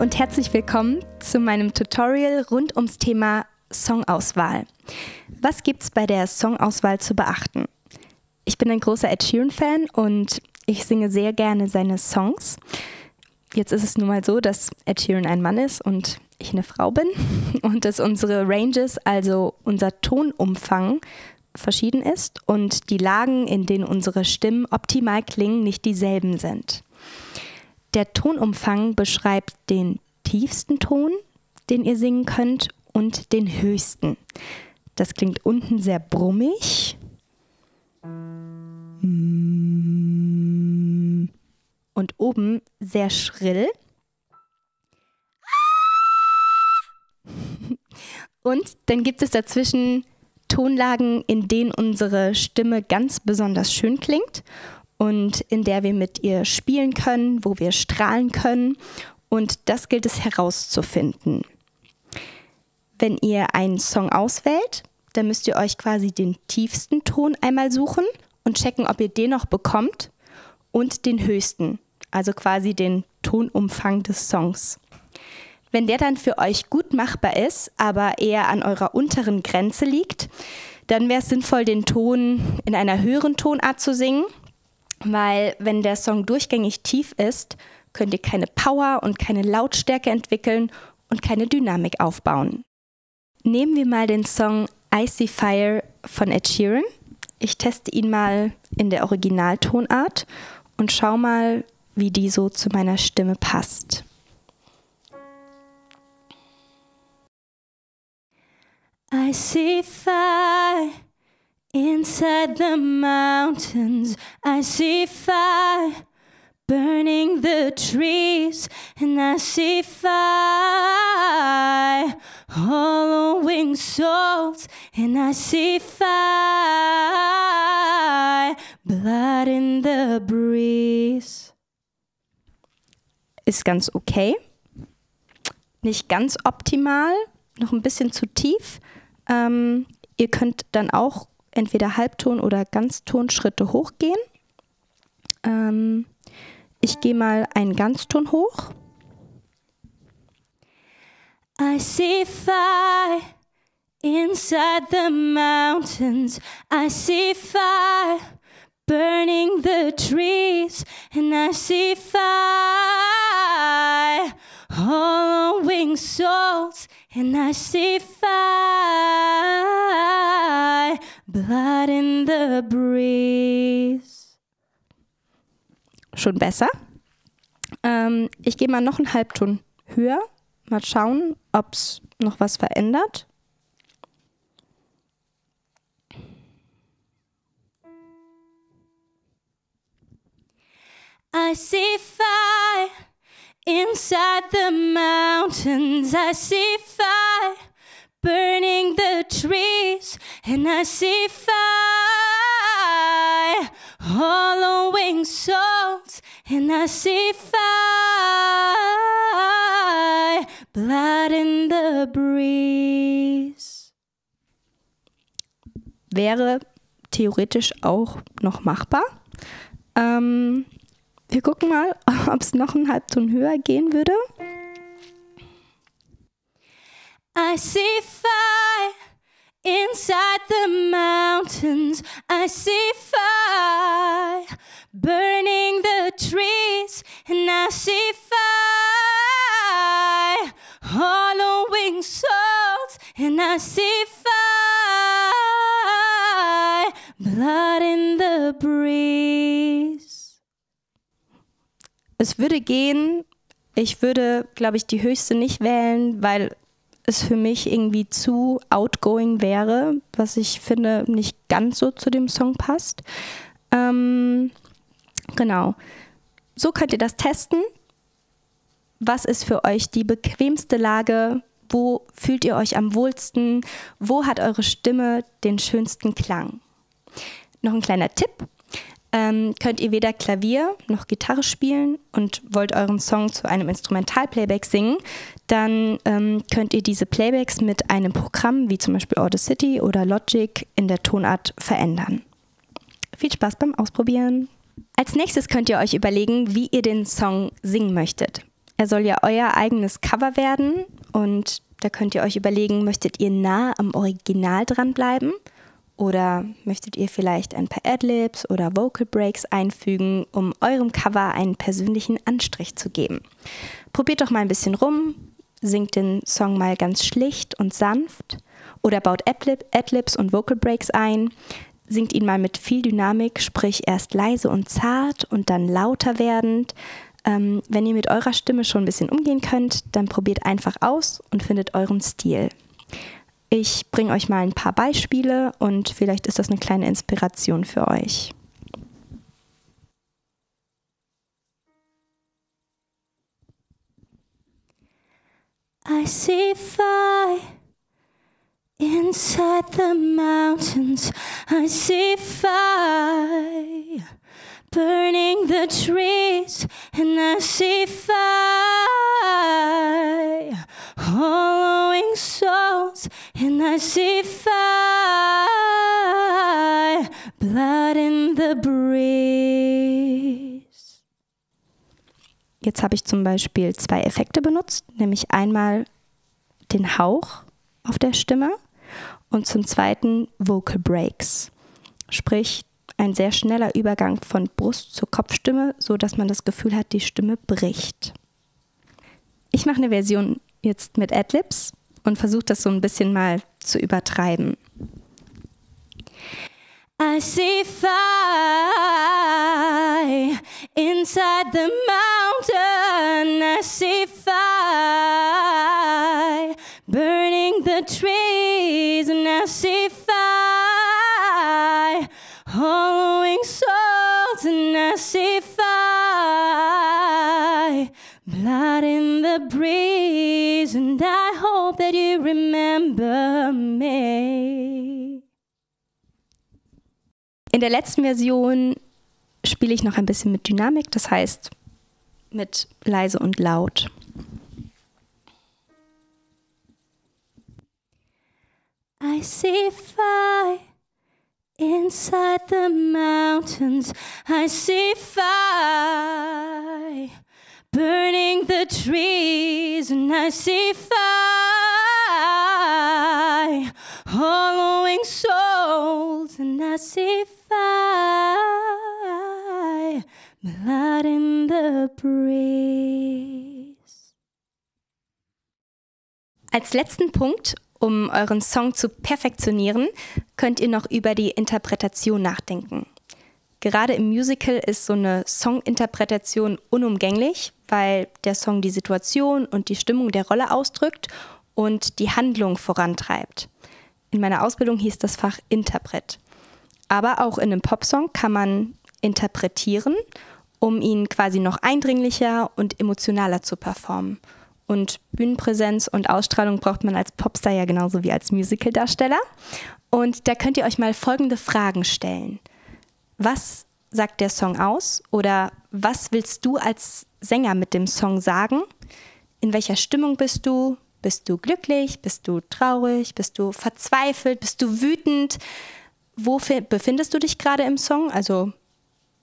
und herzlich willkommen zu meinem Tutorial rund ums Thema Songauswahl. Was gibt's bei der Songauswahl zu beachten? Ich bin ein großer Ed Sheeran-Fan und ich singe sehr gerne seine Songs. Jetzt ist es nun mal so, dass Ed Sheeran ein Mann ist und ich eine Frau bin und dass unsere Ranges, also unser Tonumfang, verschieden ist und die Lagen, in denen unsere Stimmen optimal klingen, nicht dieselben sind. Der Tonumfang beschreibt den tiefsten Ton, den ihr singen könnt, und den höchsten. Das klingt unten sehr brummig. Und oben sehr schrill. Und dann gibt es dazwischen Tonlagen, in denen unsere Stimme ganz besonders schön klingt und in der wir mit ihr spielen können, wo wir strahlen können. Und das gilt es herauszufinden. Wenn ihr einen Song auswählt, dann müsst ihr euch quasi den tiefsten Ton einmal suchen und checken, ob ihr den noch bekommt und den höchsten, also quasi den Tonumfang des Songs. Wenn der dann für euch gut machbar ist, aber eher an eurer unteren Grenze liegt, dann wäre es sinnvoll, den Ton in einer höheren Tonart zu singen weil wenn der Song durchgängig tief ist, könnt ihr keine Power und keine Lautstärke entwickeln und keine Dynamik aufbauen. Nehmen wir mal den Song Icy Fire von Ed Sheeran. Ich teste ihn mal in der Originaltonart und schau mal, wie die so zu meiner Stimme passt. I see fire Inside the mountains, I see fire burning the trees, and I see fire hollowing souls, and I see fire blood in the breeze. Ist ganz okay. Nicht ganz optimal, noch ein bisschen zu tief. Ähm, ihr könnt dann auch entweder Halbton- oder Ganztonschritte hochgehen. Ähm, ich gehe mal einen Ganzton hoch. I see fire inside the mountains. I see fire burning the trees. And I see fire hollowing souls. And I see fire Blood in the breeze. Schon besser. Ähm, ich gehe mal noch einen Halbton höher. Mal schauen, ob es noch was verändert. I see fire inside the mountains. I see fire burning the trees, and I see fire hollowing souls, and I see fire blood in the breeze. Wäre theoretisch auch noch machbar. Ähm, wir gucken mal, ob es noch einen Halbton höher gehen würde. I see fire inside the mountains. I see fire burning the trees, and I see fire hollowing souls, and I see fire blood in the breeze. Es würde gehen. Ich würde, glaube ich, die höchste nicht wählen, weil es für mich irgendwie zu outgoing wäre, was ich finde nicht ganz so zu dem Song passt. Ähm, genau. So könnt ihr das testen. Was ist für euch die bequemste Lage? Wo fühlt ihr euch am wohlsten? Wo hat eure Stimme den schönsten Klang? Noch ein kleiner Tipp. Ähm, könnt ihr weder Klavier noch Gitarre spielen und wollt euren Song zu einem Instrumentalplayback singen, dann ähm, könnt ihr diese Playbacks mit einem Programm wie zum Beispiel Audacity oder Logic in der Tonart verändern. Viel Spaß beim Ausprobieren! Als nächstes könnt ihr euch überlegen, wie ihr den Song singen möchtet. Er soll ja euer eigenes Cover werden und da könnt ihr euch überlegen, möchtet ihr nah am Original dranbleiben oder möchtet ihr vielleicht ein paar Adlibs oder Vocal Breaks einfügen, um eurem Cover einen persönlichen Anstrich zu geben? Probiert doch mal ein bisschen rum, singt den Song mal ganz schlicht und sanft oder baut Adlibs und Vocal Breaks ein, singt ihn mal mit viel Dynamik, sprich erst leise und zart und dann lauter werdend. Ähm, wenn ihr mit eurer Stimme schon ein bisschen umgehen könnt, dann probiert einfach aus und findet euren Stil. Ich bringe euch mal ein paar Beispiele und vielleicht ist das eine kleine Inspiration für euch. I see fire inside the mountains. I see fire burning the trees, and I see fire hollowing souls, and I see fire, blood in the breeze. Jetzt habe ich zum Beispiel zwei Effekte benutzt, nämlich einmal den Hauch auf der Stimme und zum zweiten Vocal Breaks. Sprich, ein sehr schneller Übergang von Brust zur Kopfstimme, so dass man das Gefühl hat, die Stimme bricht. Ich mache eine Version jetzt mit Adlibs und versuche das so ein bisschen mal zu übertreiben. I see fire inside the mountain. I see fire hollowing souls, and I see fire blood in the breeze, and I hope that you remember me. In der letzten Version spiele ich noch ein bisschen mit Dynamik, das heißt mit leise und laut. I see fire inside the mountains. I see fire burning the trees, and I see fire hollowing souls, and I see fire blood in the breeze. Als letzten Punkt um euren Song zu perfektionieren, könnt ihr noch über die Interpretation nachdenken. Gerade im Musical ist so eine Songinterpretation unumgänglich, weil der Song die Situation und die Stimmung der Rolle ausdrückt und die Handlung vorantreibt. In meiner Ausbildung hieß das Fach Interpret. Aber auch in einem Popsong kann man interpretieren, um ihn quasi noch eindringlicher und emotionaler zu performen. Und Bühnenpräsenz und Ausstrahlung braucht man als Popstar ja genauso wie als Musicaldarsteller. Und da könnt ihr euch mal folgende Fragen stellen. Was sagt der Song aus? Oder was willst du als Sänger mit dem Song sagen? In welcher Stimmung bist du? Bist du glücklich? Bist du traurig? Bist du verzweifelt? Bist du wütend? Wo befindest du dich gerade im Song? Also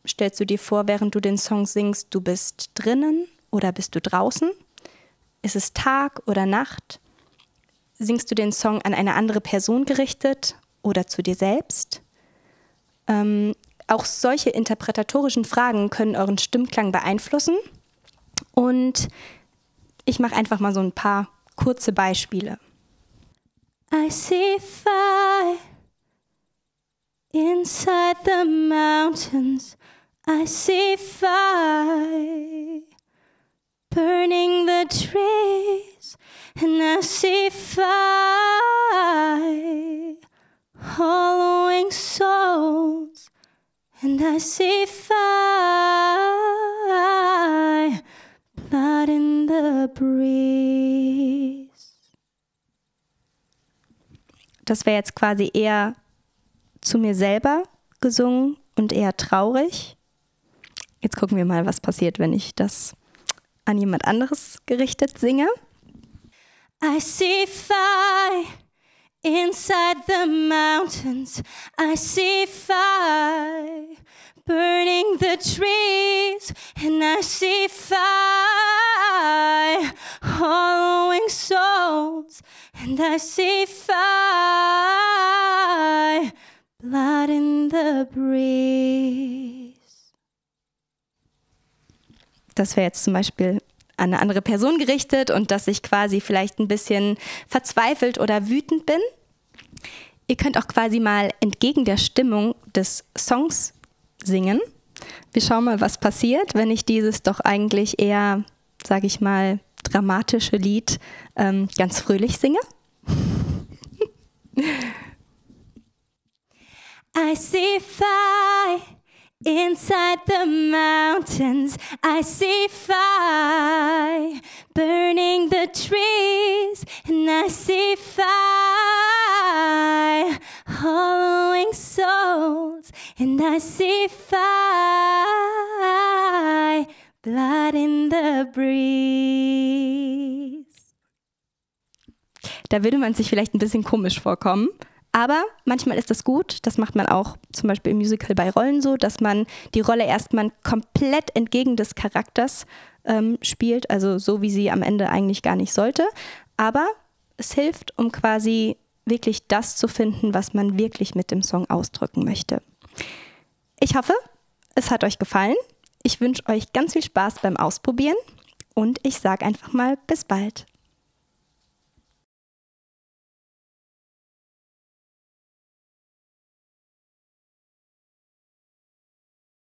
stellst du dir vor, während du den Song singst, du bist drinnen oder bist du draußen? Ist es Tag oder Nacht? Singst du den Song an eine andere Person gerichtet oder zu dir selbst? Ähm, auch solche interpretatorischen Fragen können euren Stimmklang beeinflussen. Und ich mache einfach mal so ein paar kurze Beispiele. I see fire inside the mountains. I see fire burning the trees, and I see fire hollowing souls, and I see fire blood in the breeze. Das wäre jetzt quasi eher zu mir selber gesungen und eher traurig. Jetzt gucken wir mal, was passiert, wenn ich das an jemand anderes gerichtet singe. I see fire inside the mountains. I see fire burning the trees, and I see fire, hollowing souls, and I see fire, blood in the breeze. Das wäre jetzt zum Beispiel an eine andere Person gerichtet und dass ich quasi vielleicht ein bisschen verzweifelt oder wütend bin. Ihr könnt auch quasi mal entgegen der Stimmung des Songs singen. Wir schauen mal, was passiert, wenn ich dieses doch eigentlich eher, sage ich mal, dramatische Lied ähm, ganz fröhlich singe. I see fire inside the mountains. I see fire burning the trees, and I see fire hollowing souls, and I see fire blood in the breeze. Da würde man sich vielleicht ein bisschen komisch vorkommen. Aber manchmal ist das gut. Das macht man auch zum Beispiel im Musical bei Rollen so, dass man die Rolle erstmal komplett entgegen des Charakters ähm, spielt, also so wie sie am Ende eigentlich gar nicht sollte. Aber es hilft, um quasi wirklich das zu finden, was man wirklich mit dem Song ausdrücken möchte. Ich hoffe, es hat euch gefallen. Ich wünsche euch ganz viel Spaß beim Ausprobieren und ich sage einfach mal bis bald.